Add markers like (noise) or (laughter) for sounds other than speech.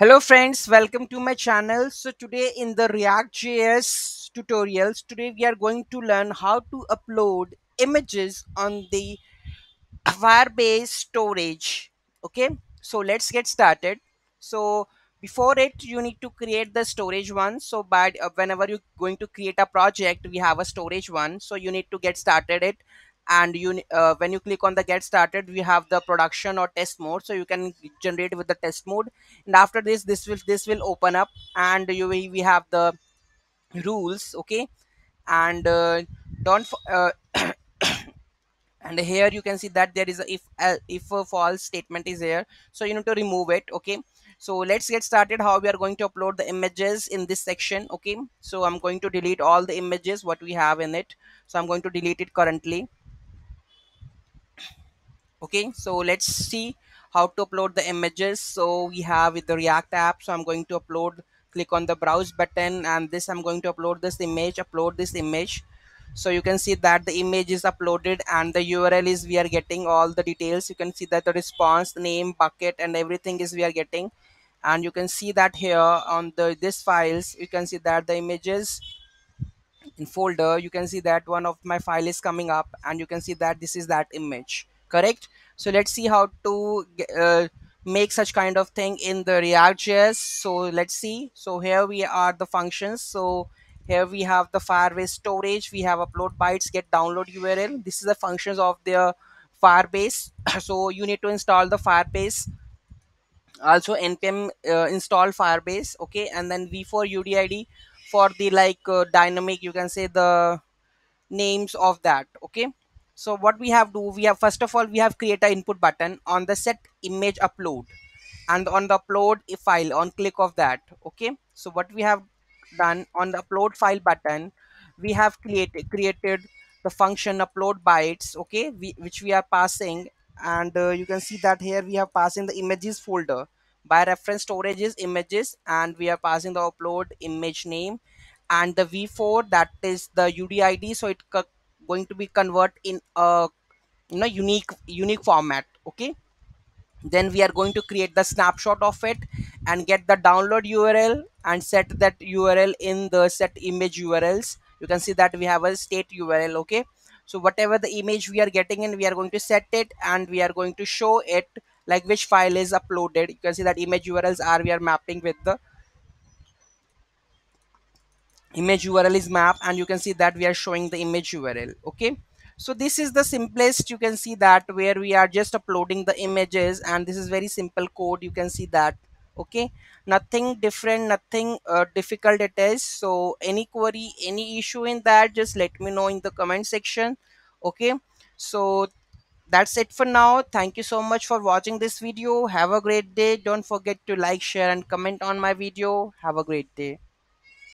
Hello friends, welcome to my channel. So today in the React.js tutorials, today we are going to learn how to upload images on the Firebase storage. Okay, so let's get started. So before it, you need to create the storage one. So by uh, whenever you're going to create a project, we have a storage one. So you need to get started it and you uh, when you click on the get started we have the production or test mode. So you can generate with the test mode. And after this this will this will open up and you we have the rules okay? And uh, don't uh, (coughs) and here you can see that there is a if uh, if a false statement is here so you need to remove it okay? So let's get started how we are going to upload the images in this section okay? So i'm going to delete all the images what we have in it. So i'm going to delete it currently okay so let's see how to upload the images. So we have with the react app so i'm going to upload click on the browse button and this i'm going to upload this image upload this image. So you can see that the image is uploaded and the url is we are getting all the details. You can see that the response name bucket and everything is we are getting. And you can see that here on the this files you can see that the images in folder. You can see that one of my file is coming up and you can see that this is that image correct? So let's see how to uh, make such kind of thing in the react.js so let's see. So here we are the functions. So here we have the firebase storage. We have upload bytes get download url this is the functions of the firebase. (coughs) So you need to install the firebase. Also npm uh, install firebase okay? And then v4 uuid for the like uh, dynamic you can say the names of that okay so what we have do we have first of all we have create a input button on the set image upload and on the upload file on click of that okay? So what we have done on the upload file button we have created created the function upload bytes okay? We, which we are passing and uh, you can see that here we have passing the images folder. By reference storage is images and we are passing the upload image name and the v4 that is the uuid so it going to be convert in a you know unique unique format okay? Then we are going to create the snapshot of it and get the download url and set that url in the set image urls you can see that we have a state url okay? So whatever the image we are getting in we are going to set it and we are going to show it like which file is uploaded. You can see that image urls are we are mapping with the image url is map and you can see that we are showing the image url okay? So this is the simplest you can see that where we are just uploading the images and this is very simple code you can see that okay? Nothing different nothing uh, difficult it is. So any query any issue in that just let me know in the comment section okay? So that's it for now. Thank you so much for watching this video. Have a great day. Don't forget to like share and comment on my video. Have a great day